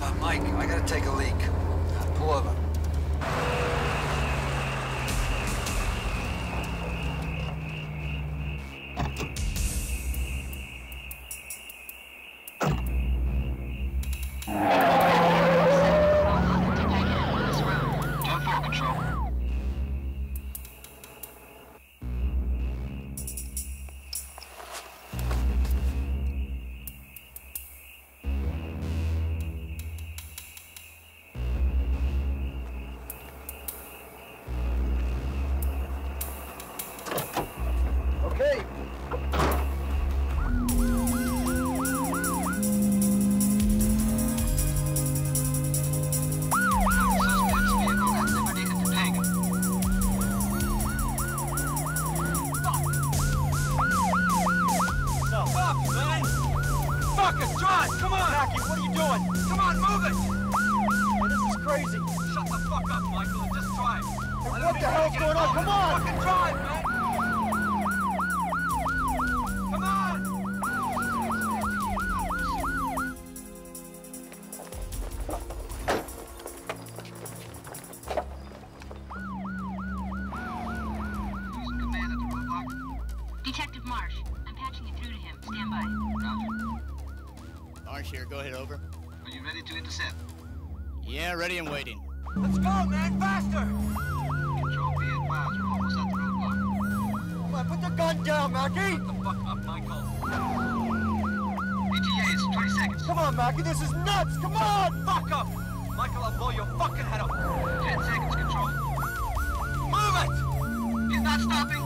Uh, Mike, I gotta take a leak. Uh, pull over. Fucking drive! Come on! Mackie, what are you doing? Come on, move it! Man, this is crazy. Shut the fuck up, Michael, and just drive. what the hell's going on? Come on! Fucking drive, man! Come on! Detective Marsh, I'm patching you through to him. Stand by. Marsh here, go ahead over. Are you ready to intercept? Yeah, ready and waiting. Let's go, man! Faster! Control be advised, we're almost at the roadblock. Come on, put the gun down, Mackie! Shut the fuck up, Michael. ETA, it's 20 seconds. Come on, Mackie, this is nuts! Come on! Fuck up! Michael, I'll blow your fucking head off. 10 seconds, control. Move it! He's not stopping.